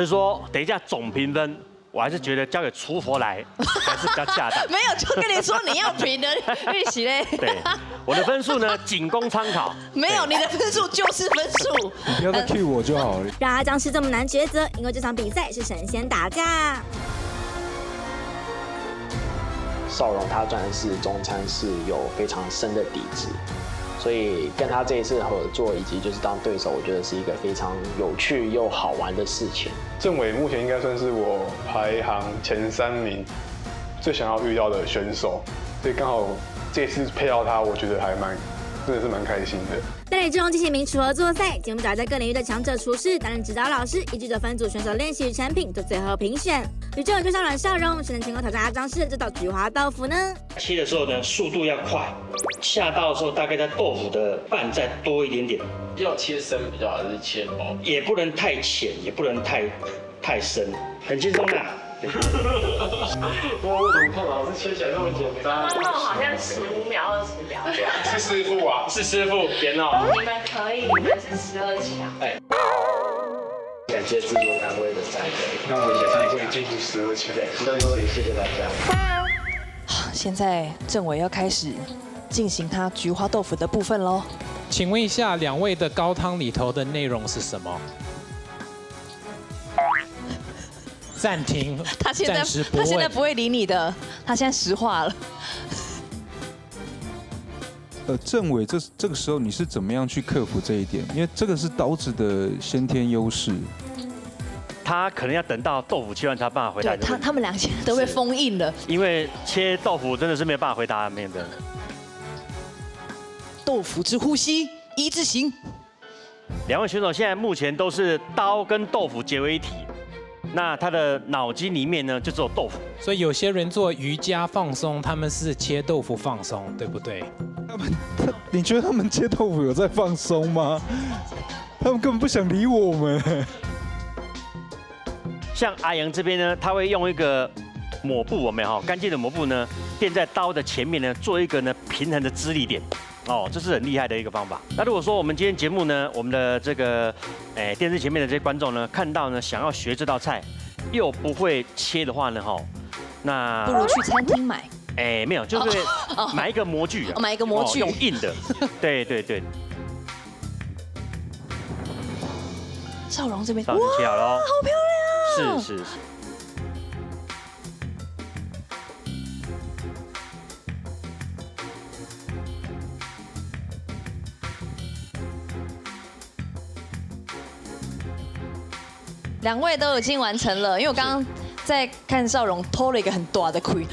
所以说等一下总评分，我还是觉得交给厨佛来 还是比较恰当。没有，就跟你说你要评的预习嘞。对，我的分数呢仅供参考。没有，你的分数就是分数。你不要再 cue 我就好了。让阿张是这么难抉择，因为这场比赛是神仙打架。少荣他算是中餐是有非常深的底子，所以跟他这一次合作以及就是当对手，我觉得是一个非常有趣又好玩的事情。郑伟目前应该算是我排行前三名最想要遇到的选手，所以刚好这次配到他，我觉得还蛮真的是蛮开心的。带领志龙进行名厨合作赛，节目找在各领域的强者厨师担任指导老师，依据着分组选手练习与产品做最后评选。宇宙就像阮笑容，谁能成功挑战阿张氏这道菊花豆腐呢？切的时候呢，速度要快，下刀的时候大概在豆腐的半再多一点点，要切深比较好，还是切薄？也不能太浅，也不能太太深，很轻松的。我为什么看老师切起来那么简单？刚刚好像十五秒、二十秒。是师傅啊，是师傅，别闹。你们可以，你们是十二强。哎，感谢制作单位的栽培，那我也会进入十二强。对，谢谢大家。现在政委要开始进行他菊花豆腐的部分喽。请问一下，两位的高汤里头的内容是什么？暂停，他现在时不他现在。不会理你的，他现在石化了。呃，政委，这这个时候你是怎么样去克服这一点？因为这个是刀子的先天优势。他可能要等到豆腐切完才有办法回答对他，他们俩现在都被封印了。因为切豆腐真的是没有办法回答面的。豆腐之呼吸一字形，两位选手现在目前都是刀跟豆腐结为一体，那他的脑筋里面呢就只有豆腐。所以有些人做瑜伽放松，他们是切豆腐放松，对不对？他们，他你觉得他们切豆腐有在放松吗？他们根本不想理我们。像阿阳这边呢，他会用一个抹布，我们哈干净的抹布呢垫在刀的前面呢，做一个呢平衡的支力点。哦，这是很厉害的一个方法。那如果说我们今天节目呢，我们的这个诶电视前面的这些观众呢，看到呢想要学这道菜，又不会切的话呢，哈，那不如去餐厅买。哎没有，就是买一个模具啊哦，买一个模具哦用硬的。对对对，少荣这边，上就切好了哦。好漂亮！是是是。两位都已经完成了，因为我刚刚在看少荣偷了一个很大的亏。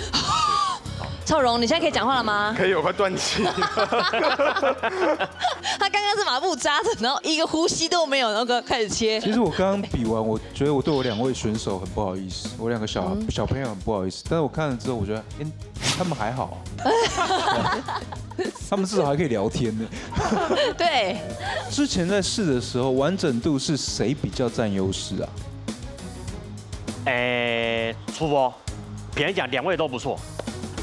少荣，你现在可以讲话了吗？可以，我快断气。他刚刚是马步扎着，然后一个呼吸都没有，然后开始切。其实我刚刚比完，我觉得我对我两位选手很不好意思，我两个小、小朋友很不好意思。但是我看了之后，我觉得，哎、他们还好、他们至少还可以聊天呢。对，之前在试的时候，完整度是谁比较占优势啊？诶，出波，别人讲两位都不错。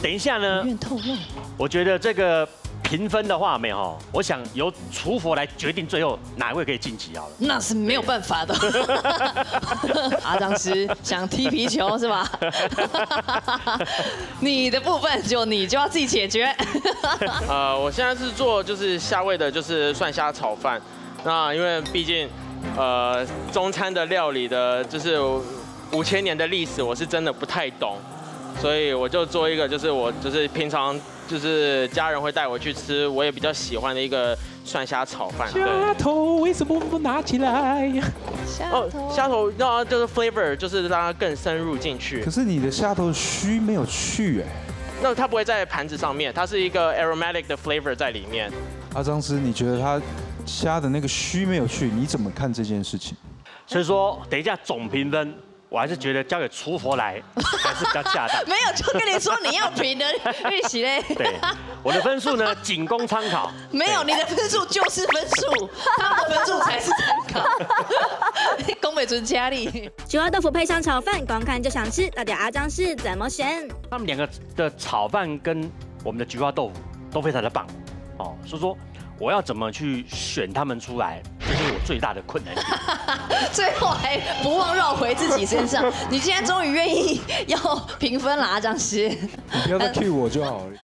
等一下呢，愿透露。我觉得这个评分的话，没有，我想由厨佛来决定最后哪一位可以晋级好了。那是没有办法的。阿张师想踢皮球是吧？你的部分就你就要自己解决。呃，我现在是做就是下味的，就是蒜虾炒饭。那因为毕竟，呃，中餐的料理的，就是五千年的历史，我是真的不太懂，所以我就做一个，就是我就是平常就是家人会带我去吃，我也比较喜欢的一个蒜虾炒饭。对。虾头为什么不拿起来？哦，虾头让它就是 flavor，就是让它更深入进去可。是你的虾头须没有去哎、那它不会在盘子上面，它是一个 aromatic 的 flavor 在里面。阿张师，你觉得他虾的那个须没有去，你怎么看这件事情？所以说，等一下总评分，我还是觉得交给厨佛来 还是比较恰当。没有，就跟你说你要评的预习嘞。对，我的分数呢仅供参考。没有，你的分数就是分数，他们的分数才是参考。宫北纯佳丽，菊花豆腐配上炒饭，光看就想吃，到底阿张是怎么选？他们两个的炒饭跟我们的菊花豆腐都非常的棒哦，所以说我要怎么去选他们出来，这是我最大的困难点。最后还不忘绕回自己身上。你今天终于愿意要评分啦，张师。你不要再 cue 我就好了。